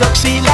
No